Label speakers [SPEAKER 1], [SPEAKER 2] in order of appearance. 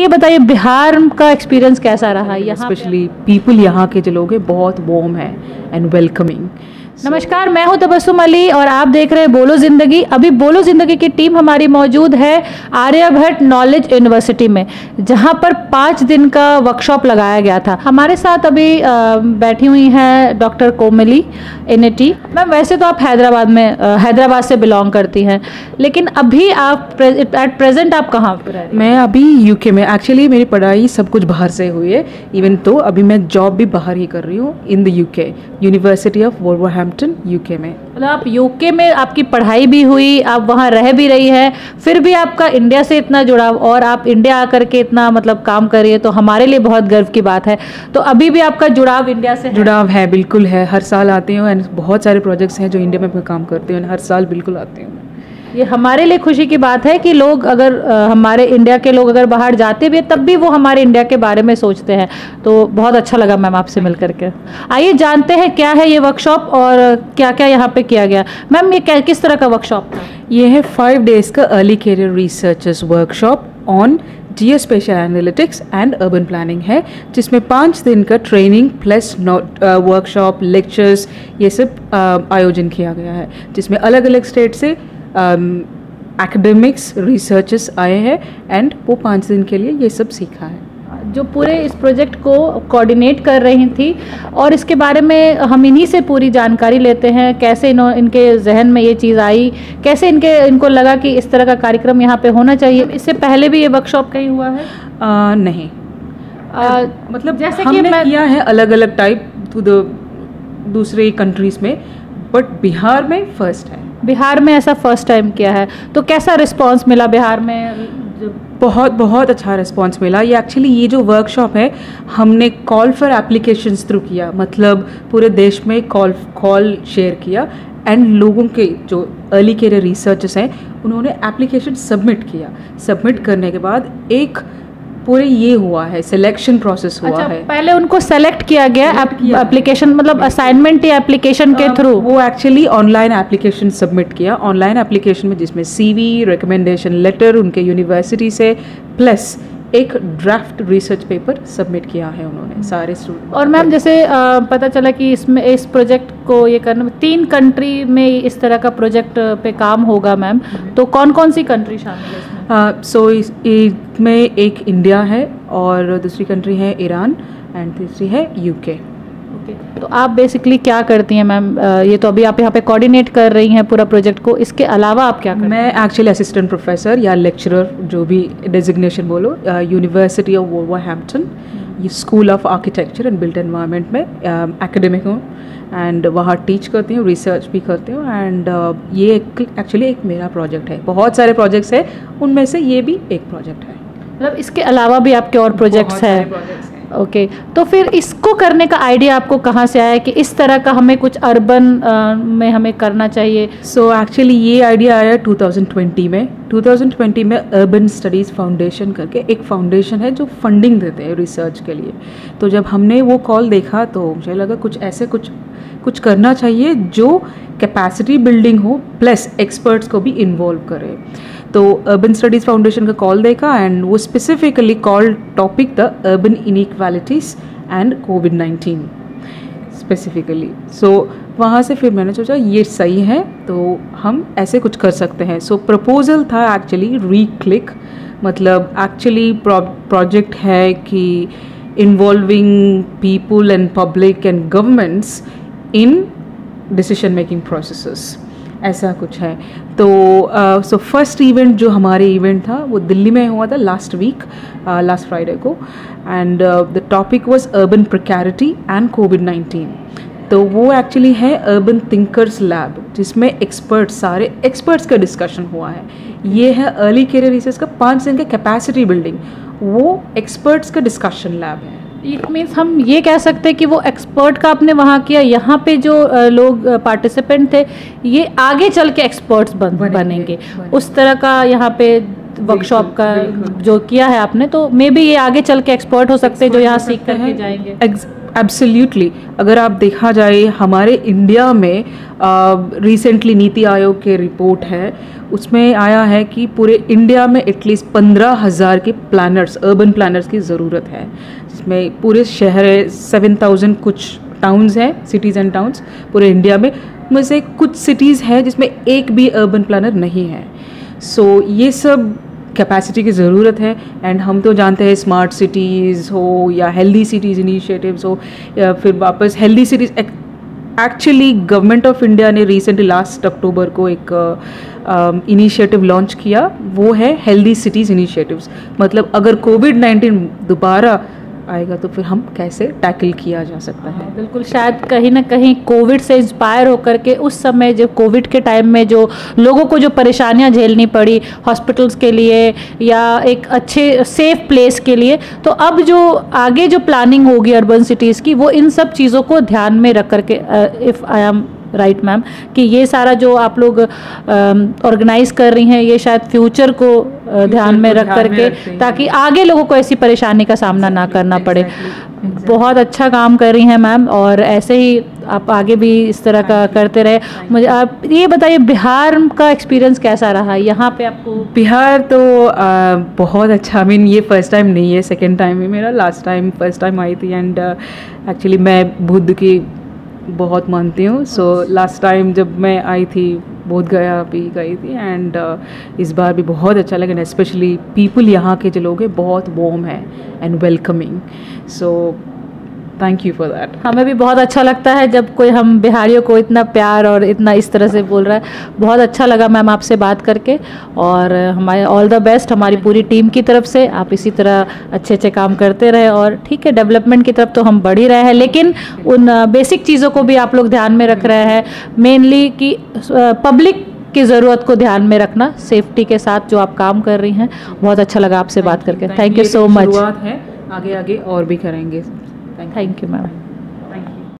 [SPEAKER 1] ये बताइए, बिहार का एक्सपीरियंस कैसा रहा? यहाँ
[SPEAKER 2] स्पेशली पीपल यहाँ के जो लोग हैं, बहुत वॉम है एंड वेलकमिंग
[SPEAKER 1] नमस्कार मैं हूँ तबस्सुम अली और आप देख रहे हैं बोलो ज़िंदगी। अभी बोलो ज़िंदगी की टीम हमारी मौजूद है आर्यभट्ट नॉलेज यूनिवर्सिटी में जहाँ पर पाँच दिन का वर्कशॉप लगाया गया था। हमारे साथ अभी बैठी हुई हैं डॉक्टर कोमली एन मैम वैसे तो आप हैदराबाद में हैदराबाद से बिलोंग करती हैं लेकिन अभी आप एट प्रेजेंट आप कहाँ पर हैं?
[SPEAKER 2] मैं अभी यूके में एक्चुअली मेरी पढ़ाई सब कुछ बाहर से हुई है इवन तो अभी मैं जॉब भी बाहर ही कर रही हूँ in the UK University of Wolverhampton UK में।
[SPEAKER 1] मतलब आप यूके में आपकी पढ़ाई भी हुई आप वहाँ रह भी रही है फिर भी आपका इंडिया से इतना जुड़ाव और आप इंडिया आकर के इतना मतलब काम कर रही है तो हमारे लिए बहुत गर्व की बात है। तो अभी भी आपका जुड़ाव इंडिया से
[SPEAKER 2] जुड़ाव है बिल्कुल है। हर साल आते हूँ एंड बहुत सारे प्रोजेक्ट्स हैं जो इंडिया में काम करते हैं हर साल बिल्कुल आते हूँ।
[SPEAKER 1] ये हमारे लिए खुशी की बात है कि लोग अगर हमारे इंडिया के लोग अगर बाहर जाते भी तब भी वो हमारे इंडिया के बारे में सोचते हैं। तो बहुत अच्छा लगा मैम आपसे मिल करके आइए जानते हैं क्या है ये वर्कशॉप और क्या क्या यहाँ पे किया गया। मैम, ये किस तरह का वर्कशॉप
[SPEAKER 2] ये है फाइव डेज़ का early career researchers workshop on geospatial analytics and urban planning है, जिसमें पाँच दिन का training plus note workshop lectures ये सब आयोजन किया गया है। जिसमें अलग अलग स्टेट से एकेडमिक्स रिसर्चर्स आए हैं एंड वो पाँच दिन के लिए ये सब सीखा है।
[SPEAKER 1] जो पूरे इस प्रोजेक्ट को कोऑर्डिनेट कर रही थी और इसके बारे में हम इन्हीं से पूरी जानकारी लेते हैं कैसे इन्हों इनके जहन में ये चीज़ आई कैसे इनके इनको लगा कि इस तरह का कार्यक्रम यहाँ पे होना चाहिए। इससे पहले भी ये वर्कशॉप कहीं हुआ है?
[SPEAKER 2] uh, नहीं।
[SPEAKER 1] आ,
[SPEAKER 2] मतलब
[SPEAKER 1] जैसे कि मैं-
[SPEAKER 2] किया है अलग अलग टाइप टू द दूसरे कंट्रीज़ में बट बिहार में फ़र्स्ट है।
[SPEAKER 1] बिहार में ऐसा फ़र्स्ट टाइम किया है। तो कैसा रिस्पांस मिला बिहार में?
[SPEAKER 2] बहुत बहुत अच्छा रिस्पांस मिला। ये एक्चुअली ये जो वर्कशॉप है, हमने कॉल फॉर एप्लीकेशंस थ्रू किया। मतलब पूरे देश में कॉल कॉल शेयर किया। एंड लोगों के जो अर्ली केरियर रिसर्चर्स हैं, उन्होंने एप्लीकेशन सबमिट किया। सबमिट करने के बाद एक पूरे ये हुआ है सिलेक्शन प्रोसेस हुआ
[SPEAKER 1] अच्छा
[SPEAKER 2] है।
[SPEAKER 1] पहले उनको सेलेक्ट किया गया एप्लीकेशन मतलब असाइनमेंट या एप्लीकेशन के थ्रू
[SPEAKER 2] वो एक्चुअली ऑनलाइन एप्लीकेशन सबमिट किया। ऑनलाइन एप्लीकेशन में जिसमें सीवी रिकमेंडेशन लेटर उनके यूनिवर्सिटी से प्लस एक ड्राफ्ट रिसर्च पेपर सबमिट किया है उन्होंने सारे स्टूडेंट
[SPEAKER 1] और मैम जैसे आ, पता चला कि इसमें इस प्रोजेक्ट को ये करने में तीन कंट्री में इस तरह का प्रोजेक्ट पे काम होगा मैम तो कौन कौन सी कंट्री शामिल है इसमें?
[SPEAKER 2] सो इसमें एक इंडिया है और दूसरी कंट्री है ईरान एंड तीसरी है यूके
[SPEAKER 1] तो आप बेसिकली क्या करती हैं मैम? ये तो अभी आप यहाँ पे कोऑर्डिनेट कर रही हैं पूरा प्रोजेक्ट को। इसके अलावा आप क्या करती
[SPEAKER 2] मैं एक्चुअली असिस्टेंट प्रोफेसर या लेक्चरर जो भी डेजिग्नेशन बोलो यूनिवर्सिटी ऑफ़ वोल्वरहैम्पटन ये school of architecture and built environment में एकेडमिक हूँ। एंड वहाँ टीच करती हूँ रिसर्च भी करती हूँ। एंड ये एक्चुअली एक मेरा प्रोजेक्ट है। बहुत सारे प्रोजेक्ट्स हैं। उनमें से ये भी एक प्रोजेक्ट है।
[SPEAKER 1] मतलब इसके अलावा भी आपके और प्रोजेक्ट्स हैं। ओके तो फिर इसको करने का आइडिया आपको कहाँ से आया कि इस तरह का हमें कुछ अर्बन में हमें करना चाहिए?
[SPEAKER 2] सो एक्चुअली ये आइडिया आया 2020 में। 2020 में अर्बन स्टडीज़ फाउंडेशन करके एक फाउंडेशन है जो फंडिंग देते हैं रिसर्च के लिए। तो जब हमने वो कॉल देखा तो मुझे लगा कुछ ऐसे कुछ कुछ करना चाहिए जो कैपेसिटी बिल्डिंग हो प्लस एक्सपर्ट्स को भी इन्वॉल्व करे। तो अर्बन स्टडीज़ फाउंडेशन का कॉल देखा एंड वो specifically call topic the urban inequalities and COVID nineteen specifically so वहाँ से फिर मैंने सोचा ये सही है तो हम ऐसे कुछ कर सकते हैं। सो so, प्रपोजल था एक्चुअली री क्लिक मतलब एक्चुअली प्रोजेक्ट है कि involving people and public and governments in decision making processes ऐसा कुछ है। तो सो फ़र्स्ट इवेंट जो हमारे इवेंट था, वो दिल्ली में हुआ था लास्ट वीक लास्ट फ्राइडे को। And the topic was urban precarity and COVID nineteen तो वो एक्चुअली है अर्बन थिंकर्स लैब जिसमें एक्सपर्ट्स सारे एक्सपर्ट्स का डिस्कशन हुआ है। ये है अर्ली करियर रिसर्च का पाँच दिन का कैपेसिटी बिल्डिंग वो एक्सपर्ट्स का डिस्कशन लैब है।
[SPEAKER 1] इट मीन्स हम ये कह सकते हैं कि वो एक्सपर्ट का आपने वहाँ किया यहाँ पे जो लोग पार्टिसिपेंट थे ये आगे चल के एक्सपर्ट्स बन,
[SPEAKER 2] बनेंगे,
[SPEAKER 1] बनेंगे। उस तरह का यहाँ पे वर्कशॉप का जो किया है आपने तो मे बी ये आगे चल के एक्सपर्ट हो सकते हैं जो यहाँ सीख करके जाएँगे।
[SPEAKER 2] एब्सोल्युटली अगर आप देखा जाए हमारे इंडिया में रिसेंटली नीति आयोग के रिपोर्ट है उसमें आया है कि पूरे इंडिया में एटलीस्ट पंद्रह हज़ार के प्लानर्स अर्बन प्लानर्स की ज़रूरत है। जिसमें पूरे शहर है सेवन थाउज़ेंड कुछ टाउन्स हैं सिटीज़ एंड टाउन्स पूरे इंडिया में। में से कुछ सिटीज़ हैं जिसमें एक भी अर्बन प्लानर नहीं है। सो so, ये सब कैपेसिटी की ज़रूरत है एंड हम तो जानते हैं स्मार्ट सिटीज़ हो या हेल्दी सिटीज़ इनिशिएटिव्स हो या फिर वापस healthy cities actually government of India ने रिसेंटली लास्ट अक्टूबर को एक इनिशिएटिव uh, लॉन्च किया वो है हेल्दी सिटीज़ इनिशिएटिव्स मतलब अगर कोविड नाइन्टीन दोबारा आएगा तो फिर हम कैसे टैकल किया जा सकता है?
[SPEAKER 1] बिल्कुल, शायद कहीं ना कहीं कोविड से इंस्पायर होकर के उस समय जो कोविड के टाइम में जो लोगों को जो परेशानियाँ झेलनी पड़ी हॉस्पिटल्स के लिए या एक अच्छे सेफ़ प्लेस के लिए तो अब जो आगे जो प्लानिंग होगी अर्बन सिटीज़ की, वो इन सब चीज़ों को ध्यान में रख करके if I am right ma'am कि ये सारा जो आप लोग ऑर्गेनाइज कर रही हैं ये शायद फ्यूचर को ध्यान में रख करके ताकि आगे लोगों को ऐसी परेशानी का सामना ना करना पड़े। बहुत अच्छा काम कर रही हैं मैम और ऐसे ही आप आगे भी इस तरह का करते रहे। मुझे आप ये बताइए बिहार का एक्सपीरियंस कैसा रहा? यहाँ पे आपको
[SPEAKER 2] बिहार तो आ, बहुत अच्छा। आई मीन ये फ़र्स्ट टाइम नहीं है सेकेंड टाइम ही मेरा। लास्ट टाइम फ़र्स्ट टाइम आई थी एंड एक्चुअली मैं बुद्ध की बहुत मानती हूँ। सो लास्ट टाइम जब मैं आई थी बोध गया भी गई थी एंड uh, इस बार भी बहुत अच्छा लगा स्पेशली पीपल यहाँ के जो लोग हैं बहुत वॉम है and welcoming so thank you for that
[SPEAKER 1] हमें भी बहुत अच्छा लगता है जब कोई हम बिहारियों को इतना प्यार और इतना इस तरह से बोल रहा है। बहुत अच्छा लगा मैम आपसे बात करके और हमारे ऑल द बेस्ट हमारी पूरी टीम की तरफ़ से। आप इसी तरह अच्छे अच्छे काम करते रहे और ठीक है डेवलपमेंट की तरफ़ तो हम बढ़ ही रहे हैं लेकिन उन बेसिक चीज़ों को भी आप लोग ध्यान में रख रहे हैं। मेनली कि पब्लिक की ज़रूरत को ध्यान में रखना सेफ्टी के साथ जो आप काम कर रही हैं। बहुत अच्छा लगा आपसे बात करके। थैंक यू सो मच
[SPEAKER 2] है। आगे आगे और भी करेंगे।
[SPEAKER 1] Thank you, ma'am.